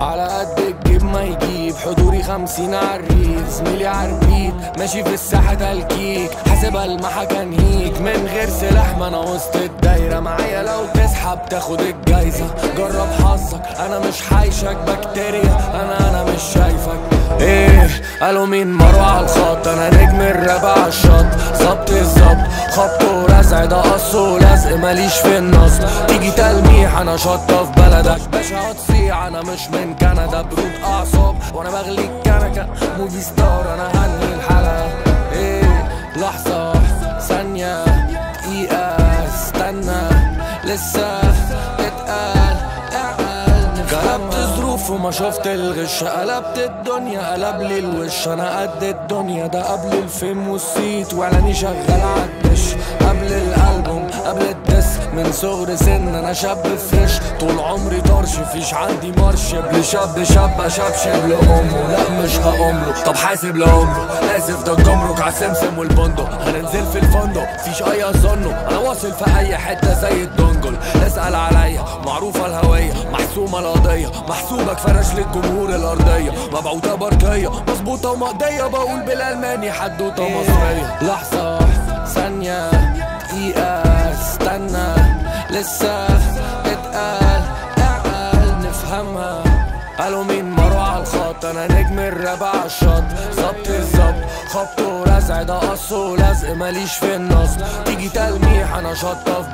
على قد الجيب ما يجيب. حضوري خمسين عالريف زميلي عالبيت ماشي في الساحة تلكيك. حاسبها المحا هيك. من غير سلاح ما أنا وسط الدايرة. معايا لو تسحب تاخد الجايزة. جرب حظك أنا مش حايشك. بكتيريا أنا أنا مش شايفك. إيه قالوا مين مروة على الخط؟ أنا نجم الراب على الشط. ظبط الظبط خبط ورزع ده قص ولزق ماليش في النص تيجي تلميح أنا شطة في بلدك. باشا هتصيع أنا مش من كندا. برود أعصاب وأنا بغلي الكنكة. movie star أنا هنهي الحلقة. إيه لحظة. ثانية. دقيقة. استنى. لسه. اتقال اعقل قلبت وما شفت الغش. قلبت الدنيا قلب لي الوش. أنا قد الدنيا ده قبل الفيلم وال set وإعلاني شغال عالدش قبل الألبوم قبل الدس. من صغر سن أنا شاب فريش. طول عمري طرش فيش عندي مرش. لشاب شاب شبشب لأمه. لا مش هقومله طب حاسب لامه آسف ده الجمرك عالسمسم والبندق. هننزل في الفندق فيش أي أظنه. أنا واصل في أي حتة زي الدنجل. اسأل عليا معروفة الهوية. محسومة القضية. محسوبك فرش للجمهور الأرضية. مبعوثه برقيه مظبوطة ومقضية. بقول بالألماني حدوته مصرية. لحظة ثانية. دقيقة استنى. لسه اتقال اعقل. نفهمها. أنا نجم الراب على الشط ظبط الظبط خبط ورزع ده قص ولزق ماليش في النص. تيجي تلميح أنا شطة في